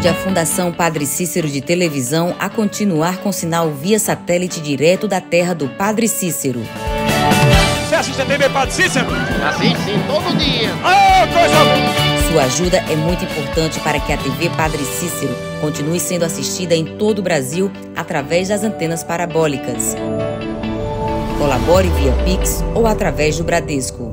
ajude a Fundação Padre Cícero de Televisão a continuar com sinal via satélite direto da terra do Padre Cícero. Você assiste a TV Padre Cícero? Ah, assiste sim, todo dia. Ah, coisa boa! Sua ajuda é muito importante para que a TV Padre Cícero continue sendo assistida em todo o Brasil através das antenas parabólicas. Colabore via Pix ou através do Bradesco.